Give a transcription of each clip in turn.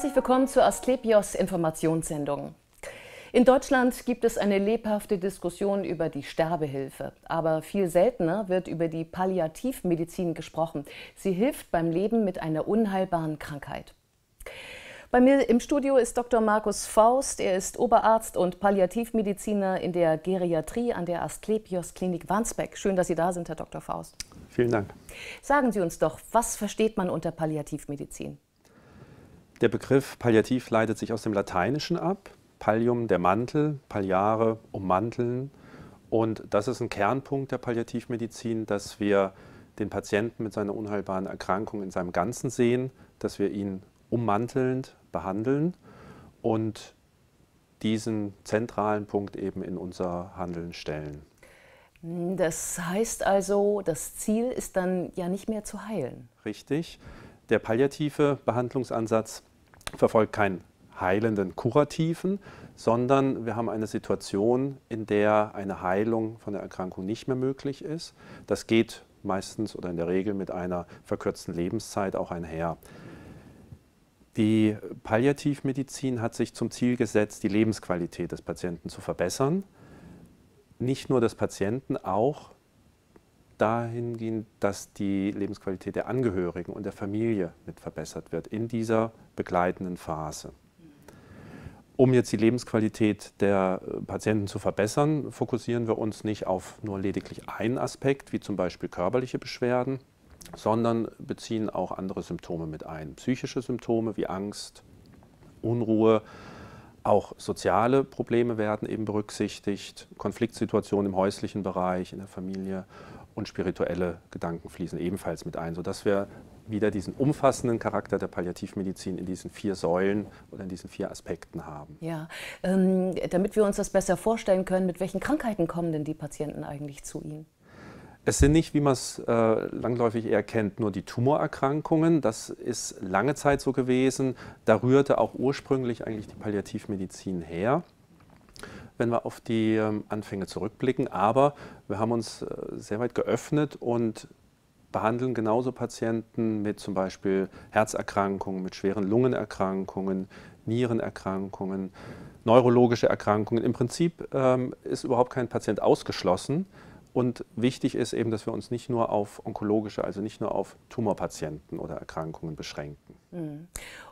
Herzlich willkommen zur Asklepios Informationssendung. In Deutschland gibt es eine lebhafte Diskussion über die Sterbehilfe. Aber viel seltener wird über die Palliativmedizin gesprochen. Sie hilft beim Leben mit einer unheilbaren Krankheit. Bei mir im Studio ist Dr. Markus Faust. Er ist Oberarzt und Palliativmediziner in der Geriatrie an der Asklepios Klinik Wandsbeck. Schön, dass Sie da sind, Herr Dr. Faust. Vielen Dank. Sagen Sie uns doch, was versteht man unter Palliativmedizin? Der Begriff Palliativ leitet sich aus dem Lateinischen ab. Pallium, der Mantel, Palliare, ummanteln. Und das ist ein Kernpunkt der Palliativmedizin, dass wir den Patienten mit seiner unheilbaren Erkrankung in seinem Ganzen sehen, dass wir ihn ummantelnd behandeln und diesen zentralen Punkt eben in unser Handeln stellen. Das heißt also, das Ziel ist dann ja nicht mehr zu heilen. Richtig. Der palliative Behandlungsansatz verfolgt keinen heilenden, kurativen, sondern wir haben eine Situation, in der eine Heilung von der Erkrankung nicht mehr möglich ist. Das geht meistens oder in der Regel mit einer verkürzten Lebenszeit auch einher. Die Palliativmedizin hat sich zum Ziel gesetzt, die Lebensqualität des Patienten zu verbessern. Nicht nur des Patienten, auch dahingehend, dass die Lebensqualität der Angehörigen und der Familie mit verbessert wird in dieser begleitenden Phase. Um jetzt die Lebensqualität der Patienten zu verbessern, fokussieren wir uns nicht auf nur lediglich einen Aspekt, wie zum Beispiel körperliche Beschwerden, sondern beziehen auch andere Symptome mit ein. Psychische Symptome wie Angst, Unruhe, auch soziale Probleme werden eben berücksichtigt, Konfliktsituationen im häuslichen Bereich, in der Familie und spirituelle Gedanken fließen ebenfalls mit ein, sodass wir wieder diesen umfassenden Charakter der Palliativmedizin in diesen vier Säulen oder in diesen vier Aspekten haben. Ja, ähm, damit wir uns das besser vorstellen können, mit welchen Krankheiten kommen denn die Patienten eigentlich zu Ihnen? Es sind nicht, wie man es äh, langläufig eher kennt, nur die Tumorerkrankungen. Das ist lange Zeit so gewesen. Da rührte auch ursprünglich eigentlich die Palliativmedizin her, wenn wir auf die ähm, Anfänge zurückblicken. Aber wir haben uns äh, sehr weit geöffnet und behandeln genauso Patienten mit zum Beispiel Herzerkrankungen, mit schweren Lungenerkrankungen, Nierenerkrankungen, neurologische Erkrankungen. Im Prinzip ähm, ist überhaupt kein Patient ausgeschlossen. Und wichtig ist eben, dass wir uns nicht nur auf onkologische, also nicht nur auf Tumorpatienten oder Erkrankungen beschränken. Mhm.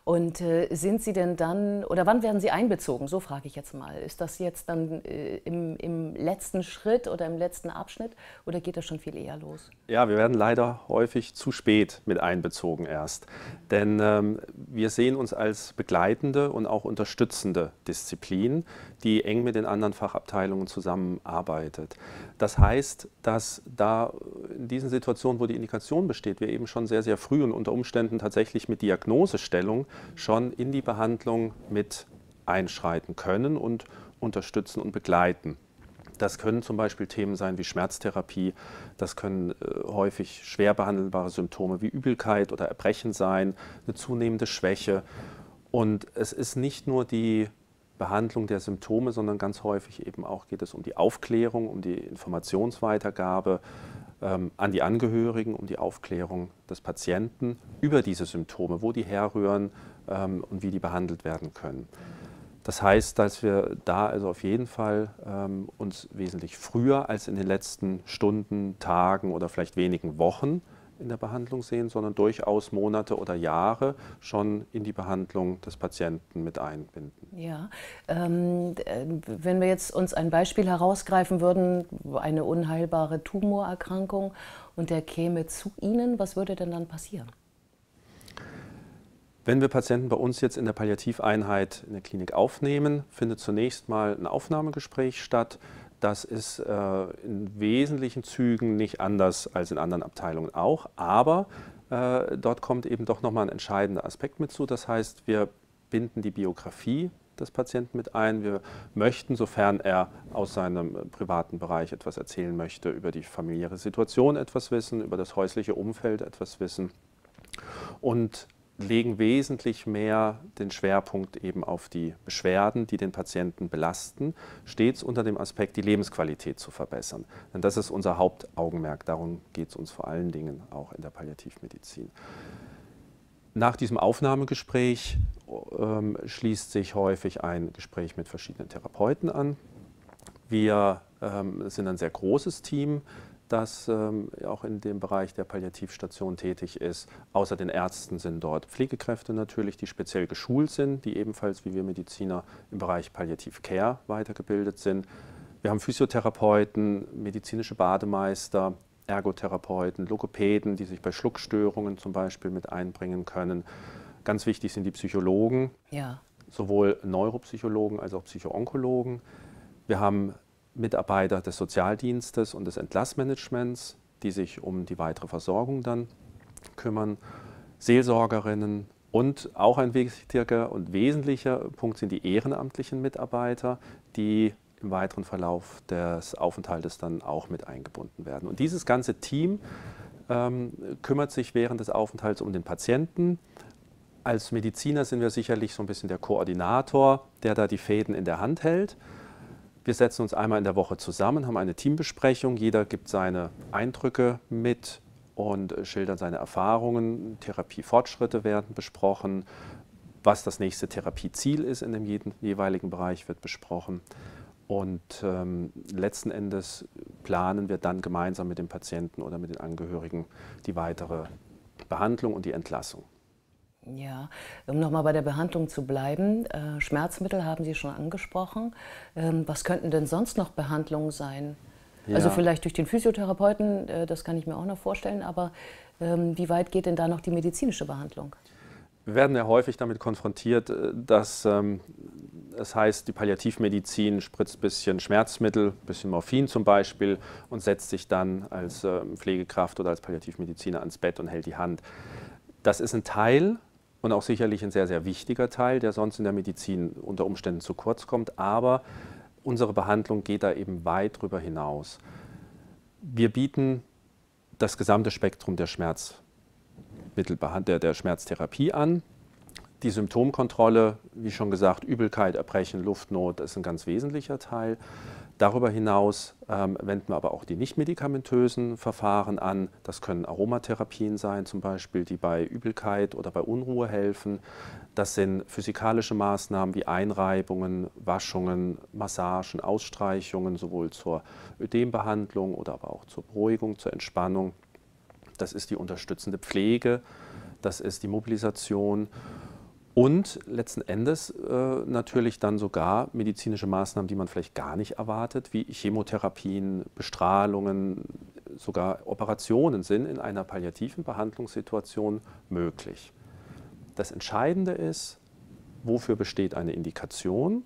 Und äh, sind Sie denn dann, oder wann werden Sie einbezogen? So frage ich jetzt mal. Ist das jetzt dann äh, im, im, letzten Schritt oder im letzten Abschnitt oder geht das schon viel eher los? Ja, wir werden leider häufig zu spät mit einbezogen erst. Denn ähm, wir sehen uns als begleitende und auch unterstützende Disziplin, die eng mit den anderen Fachabteilungen zusammenarbeitet. Das heißt, dass da in diesen Situationen, wo die Indikation besteht, wir eben schon sehr, sehr früh und unter Umständen tatsächlich mit Diagnosestellung schon in die Behandlung mit einschreiten können und unterstützen und begleiten. Das können zum Beispiel Themen sein wie Schmerztherapie, das können äh, häufig schwer behandelbare Symptome wie Übelkeit oder Erbrechen sein, eine zunehmende Schwäche. Und es ist nicht nur die Behandlung der Symptome, sondern ganz häufig eben auch geht es um die Aufklärung, um die Informationsweitergabe, an die Angehörigen um die Aufklärung des Patienten über diese Symptome, wo die herrühren ähm, und wie die behandelt werden können. Das heißt, dass wir da also auf jeden Fall ähm, uns wesentlich früher als in den letzten Stunden, Tagen oder vielleicht wenigen Wochen in der Behandlung sehen, sondern durchaus Monate oder Jahre schon in die Behandlung des Patienten mit einbinden. Ja, ähm, äh, wenn wir jetzt uns ein Beispiel herausgreifen würden, eine unheilbare Tumorerkrankung und der käme zu Ihnen, was würde denn dann passieren? Wenn wir Patienten bei uns jetzt in der Palliativeinheit in der Klinik aufnehmen, findet zunächst mal ein Aufnahmegespräch statt. Das ist äh, in wesentlichen Zügen nicht anders als in anderen Abteilungen auch, aber äh, dort kommt eben doch nochmal ein entscheidender Aspekt mit zu. Das heißt, wir binden die Biografie des Patienten mit ein. Wir möchten, sofern er aus seinem privaten Bereich etwas erzählen möchte, über die familiäre Situation etwas wissen, über das häusliche Umfeld etwas wissen. Und legen wesentlich mehr den Schwerpunkt eben auf die Beschwerden, die den Patienten belasten, stets unter dem Aspekt, die Lebensqualität zu verbessern. Denn das ist unser Hauptaugenmerk, darum geht es uns vor allen Dingen auch in der Palliativmedizin. Nach diesem Aufnahmegespräch ähm, schließt sich häufig ein Gespräch mit verschiedenen Therapeuten an. Wir ähm, sind ein sehr großes Team, das ähm, auch in dem Bereich der Palliativstation tätig ist. Außer den Ärzten sind dort Pflegekräfte natürlich, die speziell geschult sind, die ebenfalls wie wir Mediziner im Bereich Palliativ Care weitergebildet sind. Wir haben Physiotherapeuten, medizinische Bademeister, Ergotherapeuten, Logopäden, die sich bei Schluckstörungen zum Beispiel mit einbringen können. Ganz wichtig sind die Psychologen, ja. sowohl Neuropsychologen als auch Psychoonkologen. Wir haben Mitarbeiter des Sozialdienstes und des Entlassmanagements, die sich um die weitere Versorgung dann kümmern, Seelsorgerinnen und auch ein wichtiger und wesentlicher Punkt sind die ehrenamtlichen Mitarbeiter, die im weiteren Verlauf des Aufenthaltes dann auch mit eingebunden werden. Und dieses ganze Team ähm, kümmert sich während des Aufenthalts um den Patienten. Als Mediziner sind wir sicherlich so ein bisschen der Koordinator, der da die Fäden in der Hand hält. Wir setzen uns einmal in der Woche zusammen, haben eine Teambesprechung. Jeder gibt seine Eindrücke mit und schildert seine Erfahrungen. Therapiefortschritte werden besprochen. Was das nächste Therapieziel ist in dem jeweiligen Bereich wird besprochen. Und ähm, letzten Endes planen wir dann gemeinsam mit dem Patienten oder mit den Angehörigen die weitere Behandlung und die Entlassung. Ja, um nochmal bei der Behandlung zu bleiben, äh, Schmerzmittel haben Sie schon angesprochen. Ähm, was könnten denn sonst noch Behandlungen sein? Also ja. Also vielleicht durch den Physiotherapeuten, äh, das kann ich mir auch noch vorstellen, aber ähm, wie weit geht denn da noch die medizinische Behandlung? Wir werden ja häufig damit konfrontiert, äh, dass ähm, das heißt, die Palliativmedizin spritzt ein bisschen Schmerzmittel, ein bisschen Morphin zum Beispiel und setzt sich dann als Pflegekraft oder als Palliativmediziner ans Bett und hält die Hand. Das ist ein Teil und auch sicherlich ein sehr, sehr wichtiger Teil, der sonst in der Medizin unter Umständen zu kurz kommt. Aber unsere Behandlung geht da eben weit darüber hinaus. Wir bieten das gesamte Spektrum der der, der Schmerztherapie an. Die Symptomkontrolle, wie schon gesagt, Übelkeit, Erbrechen, Luftnot ist ein ganz wesentlicher Teil. Darüber hinaus ähm, wenden wir aber auch die nichtmedikamentösen Verfahren an. Das können Aromatherapien sein, zum Beispiel, die bei Übelkeit oder bei Unruhe helfen. Das sind physikalische Maßnahmen wie Einreibungen, Waschungen, Massagen, Ausstreichungen, sowohl zur Ödembehandlung oder aber auch zur Beruhigung, zur Entspannung. Das ist die unterstützende Pflege, das ist die Mobilisation. Und letzten Endes äh, natürlich dann sogar medizinische Maßnahmen, die man vielleicht gar nicht erwartet, wie Chemotherapien, Bestrahlungen, sogar Operationen sind in einer palliativen Behandlungssituation möglich. Das Entscheidende ist, wofür besteht eine Indikation?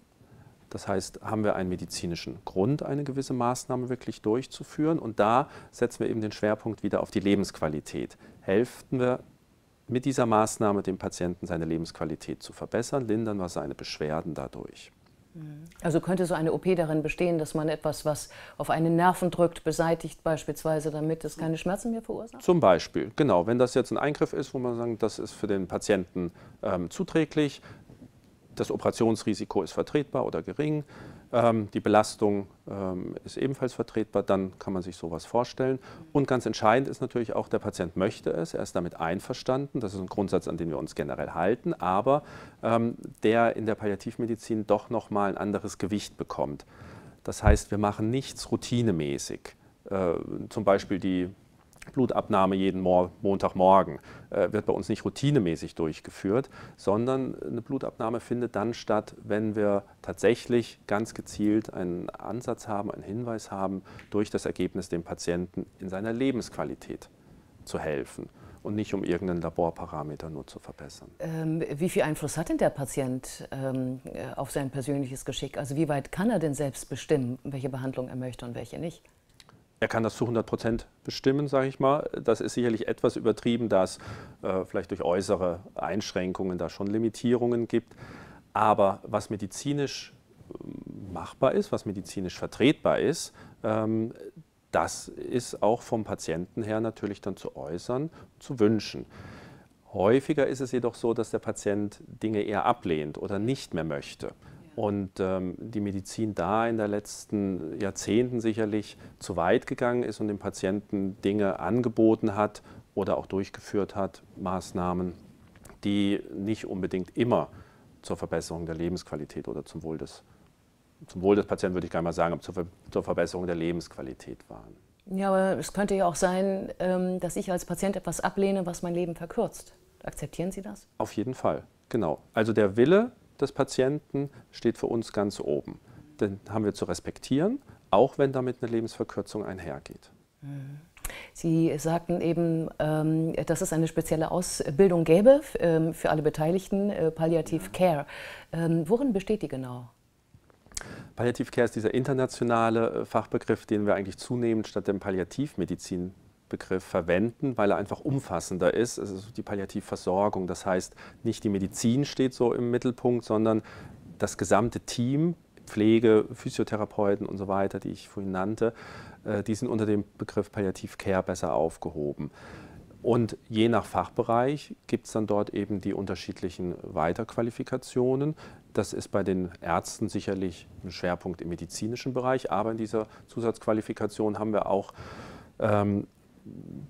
Das heißt, haben wir einen medizinischen Grund, eine gewisse Maßnahme wirklich durchzuführen? Und da setzen wir eben den Schwerpunkt wieder auf die Lebensqualität. Helfen wir mit dieser Maßnahme dem Patienten seine Lebensqualität zu verbessern, lindern wir seine Beschwerden dadurch. Also könnte so eine OP darin bestehen, dass man etwas, was auf einen Nerven drückt, beseitigt beispielsweise, damit es keine Schmerzen mehr verursacht? Zum Beispiel, genau. Wenn das jetzt ein Eingriff ist, wo man sagt, das ist für den Patienten ähm, zuträglich, das Operationsrisiko ist vertretbar oder gering, die Belastung ähm, ist ebenfalls vertretbar, dann kann man sich sowas vorstellen. Und ganz entscheidend ist natürlich auch, der Patient möchte es, er ist damit einverstanden. Das ist ein Grundsatz, an den wir uns generell halten, aber ähm, der in der Palliativmedizin doch nochmal ein anderes Gewicht bekommt. Das heißt, wir machen nichts routinemäßig. Äh, zum Beispiel die Blutabnahme jeden Mo Montagmorgen äh, wird bei uns nicht routinemäßig durchgeführt, sondern eine Blutabnahme findet dann statt, wenn wir tatsächlich ganz gezielt einen Ansatz haben, einen Hinweis haben, durch das Ergebnis dem Patienten in seiner Lebensqualität zu helfen und nicht um irgendeinen Laborparameter nur zu verbessern. Ähm, wie viel Einfluss hat denn der Patient ähm, auf sein persönliches Geschick? Also wie weit kann er denn selbst bestimmen, welche Behandlung er möchte und welche nicht? Er kann das zu 100 Prozent bestimmen, sage ich mal. Das ist sicherlich etwas übertrieben, dass äh, vielleicht durch äußere Einschränkungen da schon Limitierungen gibt. Aber was medizinisch ähm, machbar ist, was medizinisch vertretbar ist, ähm, das ist auch vom Patienten her natürlich dann zu äußern, zu wünschen. Häufiger ist es jedoch so, dass der Patient Dinge eher ablehnt oder nicht mehr möchte. Und ähm, die Medizin da in den letzten Jahrzehnten sicherlich zu weit gegangen ist und dem Patienten Dinge angeboten hat oder auch durchgeführt hat, Maßnahmen, die nicht unbedingt immer zur Verbesserung der Lebensqualität oder zum Wohl des, zum Wohl des Patienten würde ich gar nicht mal sagen, aber zur, zur Verbesserung der Lebensqualität waren. Ja, aber es könnte ja auch sein, ähm, dass ich als Patient etwas ablehne, was mein Leben verkürzt. Akzeptieren Sie das? Auf jeden Fall, genau. Also der Wille des Patienten steht für uns ganz oben. Den haben wir zu respektieren, auch wenn damit eine Lebensverkürzung einhergeht. Mhm. Sie sagten eben, ähm, dass es eine spezielle Ausbildung gäbe ähm, für alle Beteiligten, äh, Palliative Care. Worin besteht die genau? Palliative Care ist dieser internationale äh, Fachbegriff, den wir eigentlich zunehmend statt dem Palliativmedizinbegriff verwenden, weil er einfach umfassender ist. Es ist die Palliativversorgung. Das heißt, nicht die Medizin steht so im Mittelpunkt, sondern das gesamte Team, Pflege, Physiotherapeuten und so weiter, die ich vorhin nannte, äh, die sind unter dem Begriff Palliative Care besser aufgehoben. Und je nach Fachbereich gibt es dann dort eben die unterschiedlichen Weiterqualifikationen. Das ist bei den Ärzten sicherlich ein Schwerpunkt im medizinischen Bereich, aber in dieser Zusatzqualifikation haben wir auch ähm,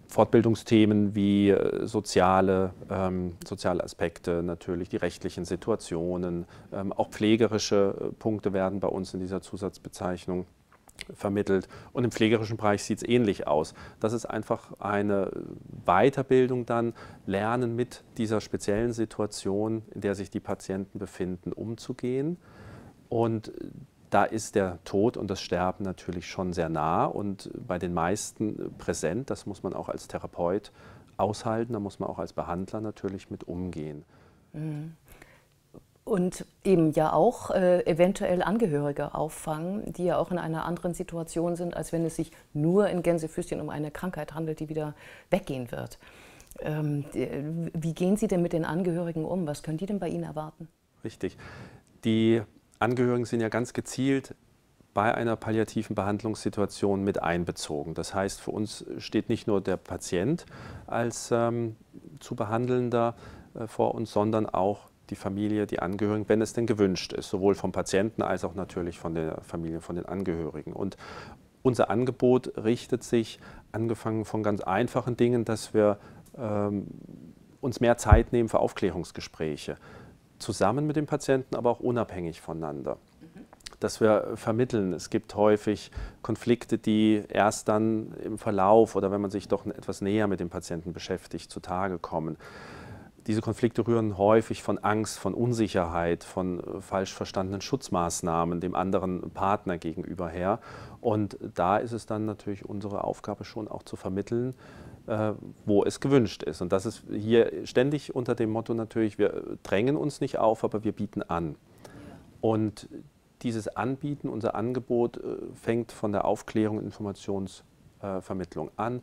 Fortbildungsthemen wie äh, soziale, ähm, soziale Aspekte, natürlich die rechtlichen Situationen, ähm, auch pflegerische äh, Punkte werden bei uns in dieser Zusatzbezeichnung vermittelt. Und im pflegerischen Bereich sieht es ähnlich aus. Das ist einfach eine Weiterbildung dann, Lernen mit dieser speziellen Situation, in der sich die Patienten befinden, umzugehen. Und da ist der Tod und das Sterben natürlich schon sehr nah und bei den meisten präsent. Das muss man auch als Therapeut aushalten, da muss man auch als Behandler natürlich mit umgehen. Mhm und eben ja auch äh, eventuell Angehörige auffangen, die ja auch in einer anderen Situation sind, als wenn es sich nur in Gänsefüßchen um eine Krankheit handelt, die wieder weggehen wird. Ähm, wie gehen Sie denn mit den Angehörigen um? Was können die denn bei Ihnen erwarten? Richtig. Die Angehörigen sind ja ganz gezielt bei einer palliativen Behandlungssituation mit einbezogen. Das heißt, für uns steht nicht nur der Patient als ähm, zu behandelnder äh, vor uns, sondern auch die Familie, die Angehörigen, wenn es denn gewünscht ist, sowohl vom Patienten als auch natürlich von der Familie, von den Angehörigen. Und unser Angebot richtet sich, angefangen von ganz einfachen Dingen, dass wir ähm, uns mehr Zeit nehmen für Aufklärungsgespräche, zusammen mit dem Patienten, aber auch unabhängig voneinander dass wir vermitteln. Es gibt häufig Konflikte, die erst dann im Verlauf oder wenn man sich doch etwas näher mit dem Patienten beschäftigt, zutage kommen. Diese Konflikte rühren häufig von Angst, von Unsicherheit, von falsch verstandenen Schutzmaßnahmen dem anderen Partner gegenüber her. Und da ist es dann natürlich unsere Aufgabe schon auch zu vermitteln, wo es gewünscht ist. Und das ist hier ständig unter dem Motto natürlich, wir drängen uns nicht auf, aber wir bieten an. Und dieses Anbieten, unser Angebot äh, fängt von der Aufklärung und Informationsvermittlung an.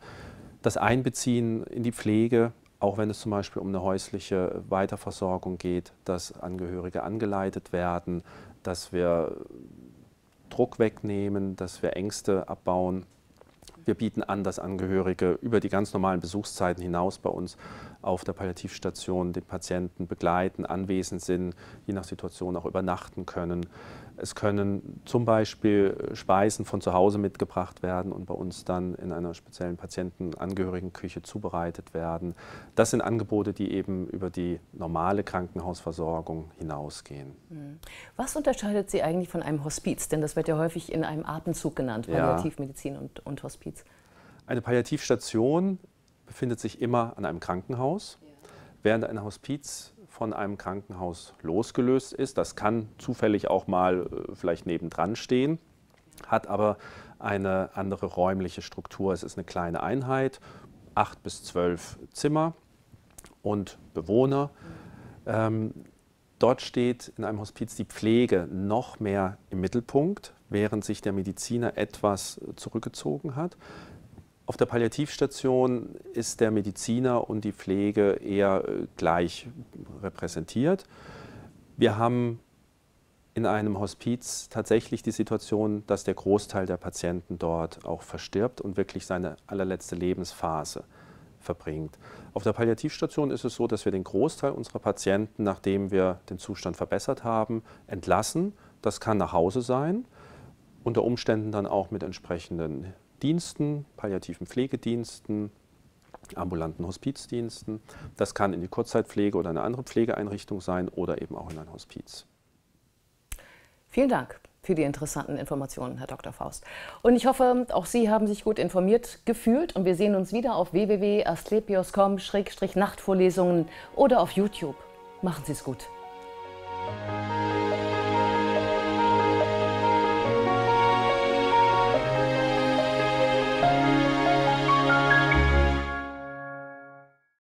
Das Einbeziehen in die Pflege, auch wenn es zum Beispiel um eine häusliche Weiterversorgung geht, dass Angehörige angeleitet werden, dass wir Druck wegnehmen, dass wir Ängste abbauen. Wir bieten an, dass Angehörige über die ganz normalen Besuchszeiten hinaus bei uns auf der Palliativstation den Patienten begleiten, anwesend sind, je nach Situation auch übernachten können. Es können zum Beispiel Speisen von zu Hause mitgebracht werden und bei uns dann in einer speziellen Patientenangehörigenküche zubereitet werden. Das sind Angebote, die eben über die normale Krankenhausversorgung hinausgehen. Mhm. Was unterscheidet Sie eigentlich von einem Hospiz? Denn das wird ja häufig in einem Atemzug genannt, Palliativmedizin ja. und, und Hospiz. Eine Palliativstation befindet sich immer an einem Krankenhaus, während ein Hospiz von einem Krankenhaus losgelöst ist. Das kann zufällig auch mal äh, vielleicht nebendran stehen, hat aber eine andere räumliche Struktur. Es ist eine kleine Einheit, acht bis zwölf Zimmer und Bewohner. Ähm, dort steht in einem Hospiz die Pflege noch mehr im Mittelpunkt, während sich der Mediziner etwas zurückgezogen hat. Auf der Palliativstation ist der Mediziner und die Pflege eher äh, gleich repräsentiert. Wir haben in einem Hospiz tatsächlich die Situation, dass der Großteil der Patienten dort auch verstirbt und wirklich seine allerletzte Lebensphase verbringt. Auf der Palliativstation ist es so, dass wir den Großteil unserer Patienten, nachdem wir den Zustand verbessert haben, entlassen. Das kann nach Hause sein, unter Umständen dann auch mit entsprechenden Diensten, palliativen Pflegediensten, ambulanten Hospizdiensten. Das kann in die Kurzzeitpflege oder eine andere Pflegeeinrichtung sein oder eben auch in ein Hospiz. Vielen Dank für die interessanten Informationen, Herr Dr. Faust. Und ich hoffe, auch Sie haben sich gut informiert gefühlt und wir sehen uns wieder auf www.asklepios.com-nachtvorlesungen oder auf YouTube. Machen Sie es gut.